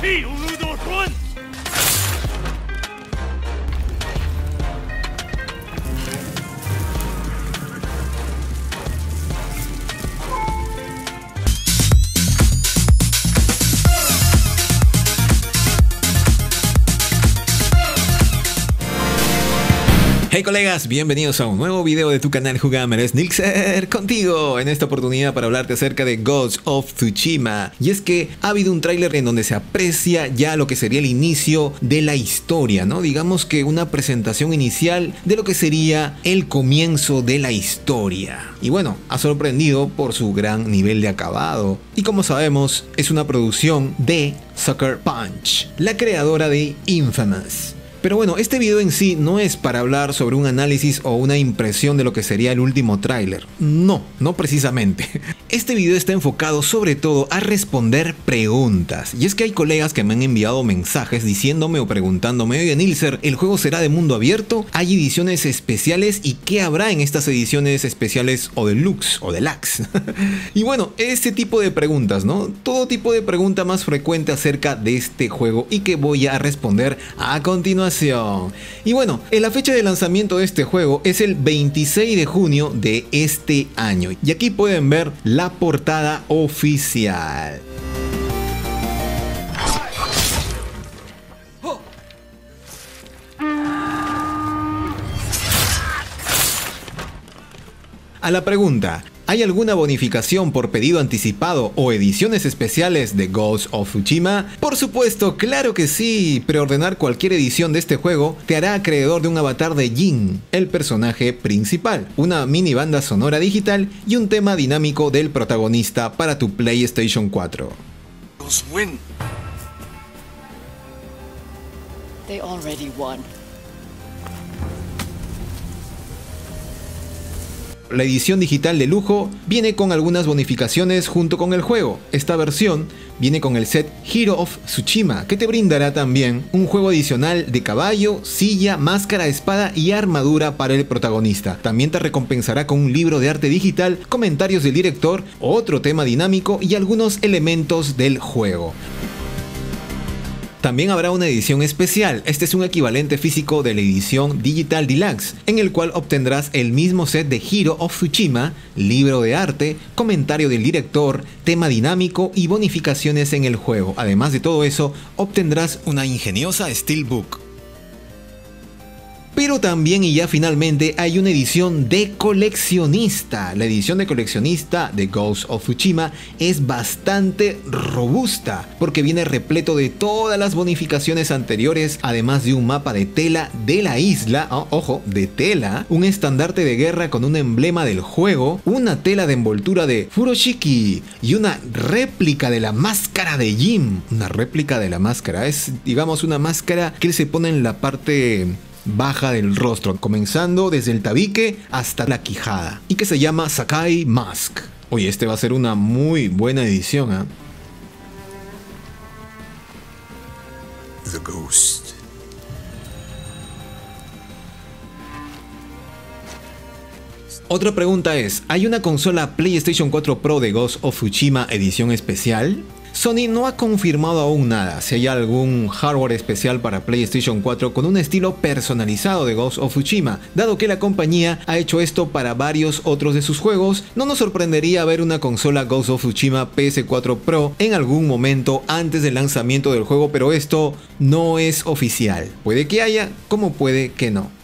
Feel Hey colegas, bienvenidos a un nuevo video de tu canal Jugamer, es Nixer contigo en esta oportunidad para hablarte acerca de Ghost of Tsushima. Y es que ha habido un tráiler en donde se aprecia ya lo que sería el inicio de la historia, ¿no? Digamos que una presentación inicial de lo que sería el comienzo de la historia. Y bueno, ha sorprendido por su gran nivel de acabado. Y como sabemos, es una producción de Sucker Punch, la creadora de Infamous. Pero bueno, este video en sí no es para hablar sobre un análisis o una impresión de lo que sería el último tráiler. No, no precisamente. Este video está enfocado sobre todo a responder preguntas. Y es que hay colegas que me han enviado mensajes diciéndome o preguntándome, oye Nilser, ¿el juego será de mundo abierto? ¿Hay ediciones especiales? ¿Y qué habrá en estas ediciones especiales o deluxe o deluxe? y bueno, este tipo de preguntas, ¿no? Todo tipo de pregunta más frecuente acerca de este juego y que voy a responder a continuación. Y bueno, la fecha de lanzamiento de este juego es el 26 de junio de este año. Y aquí pueden ver la portada oficial. A la pregunta, ¿Hay alguna bonificación por pedido anticipado o ediciones especiales de Ghost of Tsushima? Por supuesto, claro que sí. Preordenar cualquier edición de este juego te hará acreedor de un avatar de Jin, el personaje principal, una mini banda sonora digital y un tema dinámico del protagonista para tu PlayStation 4. They already won. La edición digital de lujo viene con algunas bonificaciones junto con el juego. Esta versión viene con el set Hero of Tsushima, que te brindará también un juego adicional de caballo, silla, máscara, espada y armadura para el protagonista. También te recompensará con un libro de arte digital, comentarios del director, otro tema dinámico y algunos elementos del juego. También habrá una edición especial, este es un equivalente físico de la edición Digital Deluxe, en el cual obtendrás el mismo set de Hero of Tsushima, libro de arte, comentario del director, tema dinámico y bonificaciones en el juego. Además de todo eso, obtendrás una ingeniosa Steelbook pero también y ya finalmente hay una edición de coleccionista. La edición de coleccionista de Ghost of Tsushima es bastante robusta porque viene repleto de todas las bonificaciones anteriores, además de un mapa de tela de la isla, oh, ojo, de tela, un estandarte de guerra con un emblema del juego, una tela de envoltura de Furoshiki y una réplica de la máscara de Jim. Una réplica de la máscara, es digamos una máscara que se pone en la parte baja del rostro, comenzando desde el tabique hasta la quijada, y que se llama Sakai Mask. Oye, este va a ser una muy buena edición, ¿ah? The Ghost. Otra pregunta es, ¿hay una consola PlayStation 4 Pro de Ghost of Tsushima edición especial? Sony no ha confirmado aún nada si hay algún hardware especial para PlayStation 4 con un estilo personalizado de Ghost of Tsushima. Dado que la compañía ha hecho esto para varios otros de sus juegos, no nos sorprendería ver una consola Ghost of Tsushima PS4 Pro en algún momento antes del lanzamiento del juego, pero esto no es oficial. Puede que haya, como puede que no.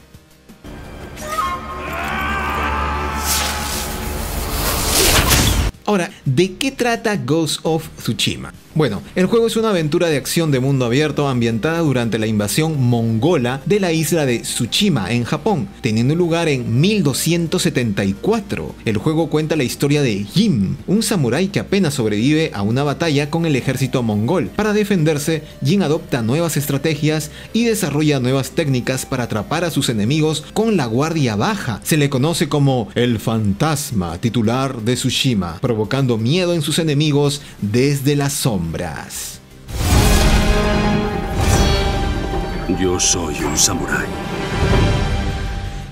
Ahora, ¿de qué trata Ghost of Tsushima? Bueno, el juego es una aventura de acción de mundo abierto ambientada durante la invasión mongola de la isla de Tsushima en Japón, teniendo lugar en 1274. El juego cuenta la historia de Jin, un samurái que apenas sobrevive a una batalla con el ejército mongol. Para defenderse, Jin adopta nuevas estrategias y desarrolla nuevas técnicas para atrapar a sus enemigos con la guardia baja. Se le conoce como el fantasma titular de Tsushima, provocando miedo en sus enemigos desde la sombra. Yo soy un samurái.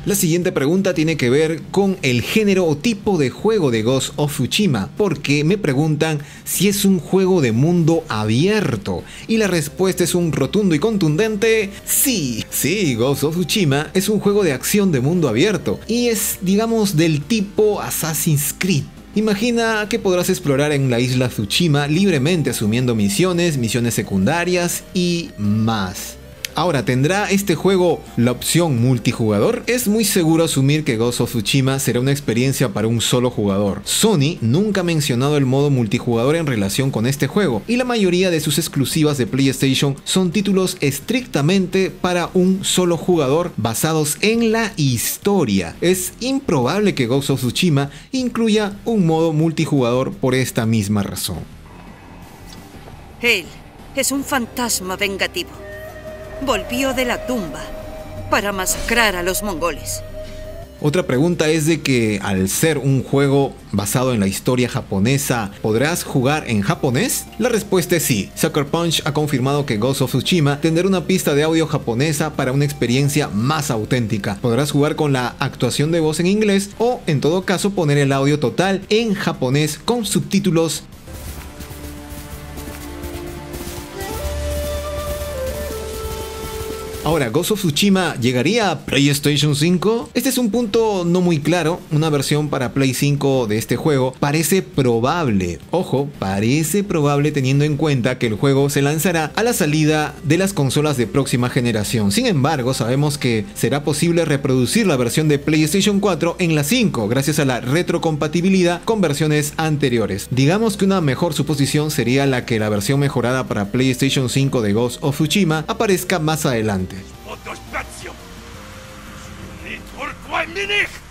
La siguiente pregunta tiene que ver con el género o tipo de juego de Ghost of Tsushima, porque me preguntan si es un juego de mundo abierto. Y la respuesta es un rotundo y contundente sí. Sí, Ghost of Tsushima es un juego de acción de mundo abierto y es, digamos, del tipo Assassin's Creed. Imagina que podrás explorar en la isla Tsushima libremente asumiendo misiones, misiones secundarias y más. Ahora, ¿tendrá este juego la opción multijugador? Es muy seguro asumir que Ghost of Tsushima será una experiencia para un solo jugador. Sony nunca ha mencionado el modo multijugador en relación con este juego, y la mayoría de sus exclusivas de PlayStation son títulos estrictamente para un solo jugador basados en la historia. Es improbable que Ghost of Tsushima incluya un modo multijugador por esta misma razón. Él es un fantasma vengativo volvió de la tumba para masacrar a los mongoles. Otra pregunta es de que al ser un juego basado en la historia japonesa, ¿podrás jugar en japonés? La respuesta es sí. Sucker Punch ha confirmado que Ghost of Tsushima tendrá una pista de audio japonesa para una experiencia más auténtica. Podrás jugar con la actuación de voz en inglés o en todo caso poner el audio total en japonés con subtítulos Ahora, Ghost of Tsushima llegaría a PlayStation 5? Este es un punto no muy claro. Una versión para Play 5 de este juego parece probable. Ojo, parece probable teniendo en cuenta que el juego se lanzará a la salida de las consolas de próxima generación. Sin embargo, sabemos que será posible reproducir la versión de PlayStation 4 en la 5 gracias a la retrocompatibilidad con versiones anteriores. Digamos que una mejor suposición sería la que la versión mejorada para PlayStation 5 de Ghost of Tsushima aparezca más adelante. minik!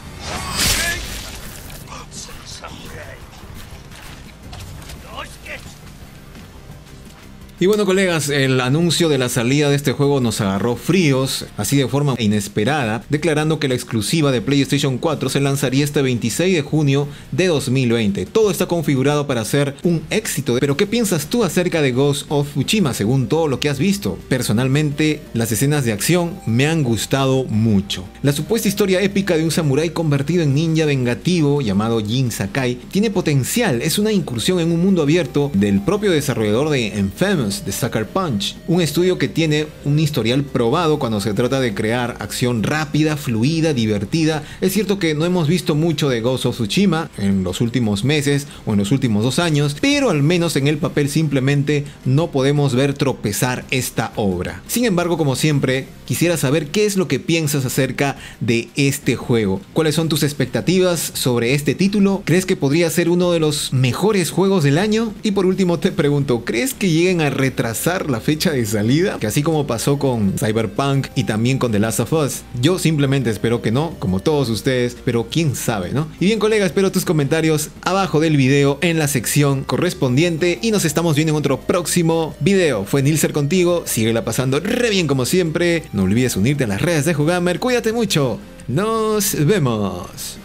Y bueno colegas, el anuncio de la salida de este juego nos agarró fríos, así de forma inesperada, declarando que la exclusiva de PlayStation 4 se lanzaría este 26 de junio de 2020. Todo está configurado para ser un éxito, pero ¿qué piensas tú acerca de Ghost of Tsushima según todo lo que has visto? Personalmente, las escenas de acción me han gustado mucho. La supuesta historia épica de un samurái convertido en ninja vengativo llamado Jin Sakai tiene potencial, es una incursión en un mundo abierto del propio desarrollador de Infamous de Sucker Punch, un estudio que tiene un historial probado cuando se trata de crear acción rápida, fluida, divertida. Es cierto que no hemos visto mucho de Ghost of Tsushima en los últimos meses o en los últimos dos años, pero al menos en el papel simplemente no podemos ver tropezar esta obra. Sin embargo, como siempre, quisiera saber qué es lo que piensas acerca de este juego. ¿Cuáles son tus expectativas sobre este título? ¿Crees que podría ser uno de los mejores juegos del año? Y por último te pregunto, ¿crees que lleguen a retrasar la fecha de salida, que así como pasó con Cyberpunk y también con The Last of Us, yo simplemente espero que no, como todos ustedes, pero quién sabe, ¿no? Y bien colega, espero tus comentarios abajo del video en la sección correspondiente y nos estamos viendo en otro próximo video. Fue Nilser contigo, síguela pasando re bien como siempre, no olvides unirte a las redes de Jugamer, cuídate mucho, nos vemos.